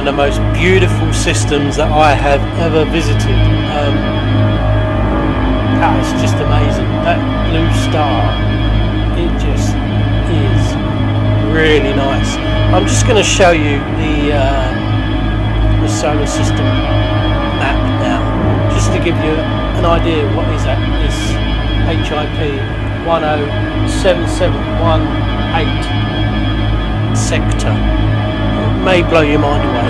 of the most beautiful systems that I have ever visited. Um, ah, it's just amazing. That blue star, it just is really nice. I'm just going to show you the, uh, the solar system map now, just to give you an idea what is at this HIP 10771 sector. May blow your mind away.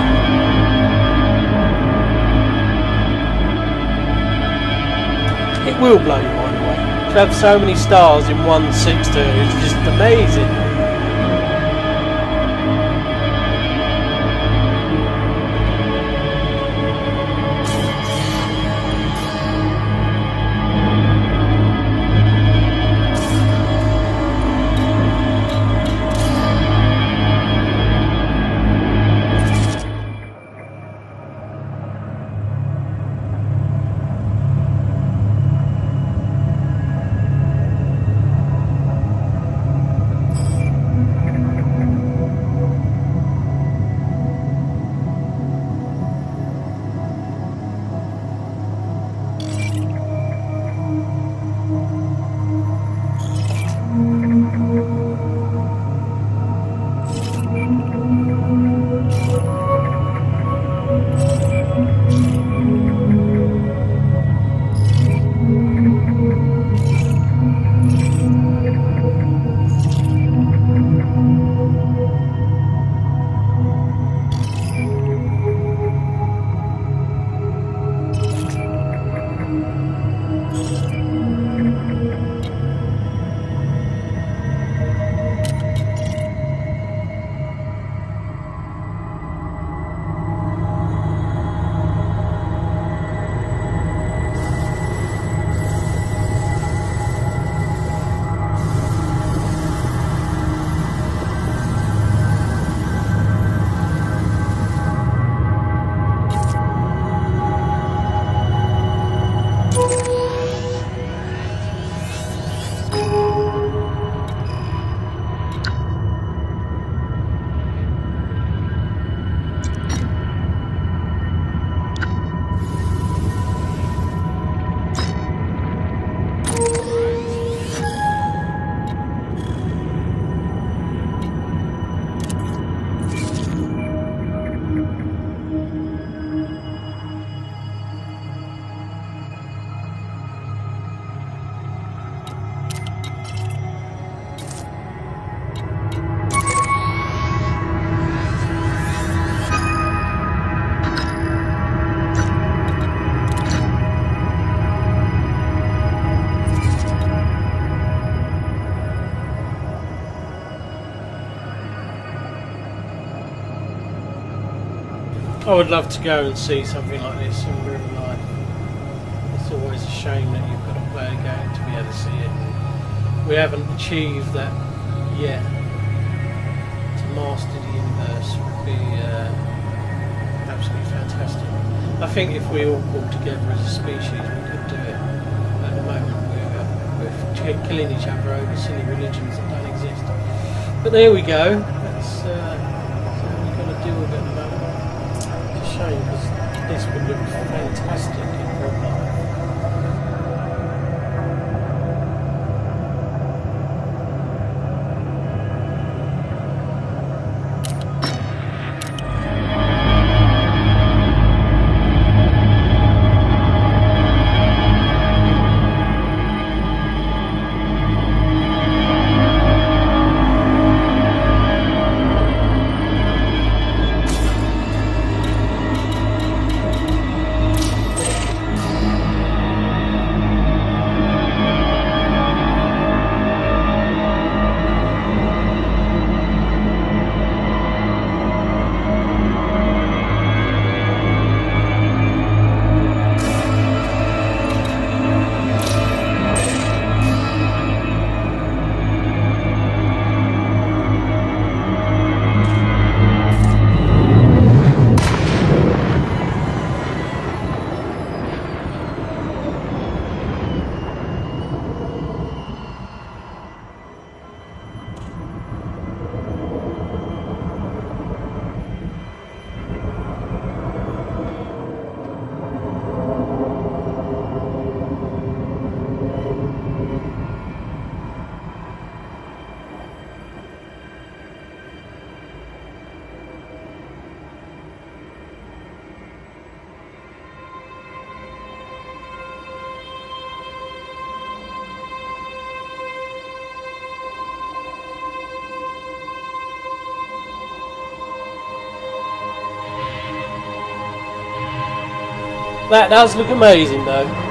It will blow your mind away. To have so many stars in one sector is just amazing. I would love to go and see something like this in real life. It's always a shame that you've got to play a game to be able to see it. We haven't achieved that yet. To master the universe would be uh, absolutely fantastic. I think if we all pulled together as a species, we could do it. At the moment, we're, we're killing each other over silly religions that don't exist. But there we go. That does look amazing though.